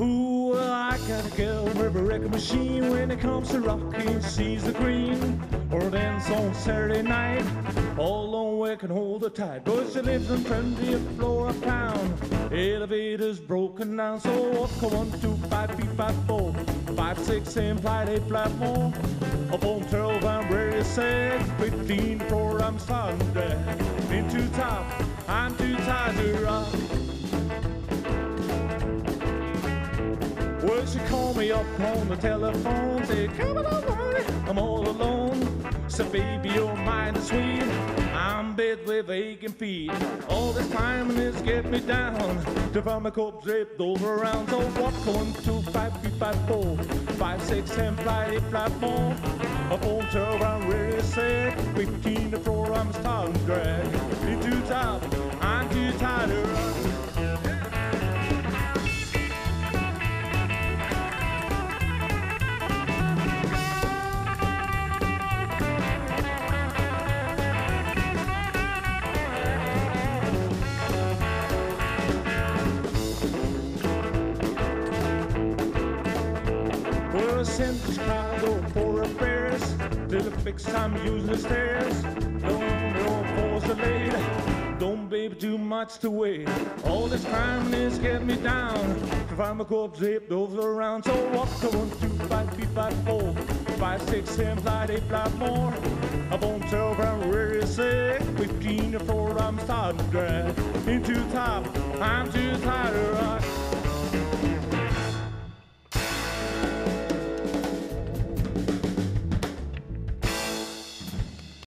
Ooh, I got a girl with a record machine when it comes to rocking. She's the queen, or dance on Saturday night. All alone we can hold her tight, but she lives in friendly floor of town. Elevator's broken down, so walk a one, two, five, feet, five, four, five, six, implied eight platform. Up on 12, I'm ready set. 15 floor, I'm starting to. Into top, I'm too tired to rock. Well, she called me up on the telephone, said, Come on, don't I'm all alone. Said, baby, you're mighty sweet. I'm bed with aching feet. All this time and it's get me down. To find my cup draped over around. So walk one, two, five, three, five, four, five, six, ten, fly, eight, fly, four. Up on twelve, I'm to set. Fifteen to four, I'm starting drag. Well, I sent Chicago for repairs. Till the fix I'm using the stairs. Don't know force delayed. Don't baby too much to wait. All this time is getting me down. To find my corpse draped over around. So walk to one, two, five, three, five, four, five, six, seven, fly, eight, fly, more. Up on twelve, I'm ready to say. Fifteen to four, I'm starting to drag. Into top, I'm too tired to.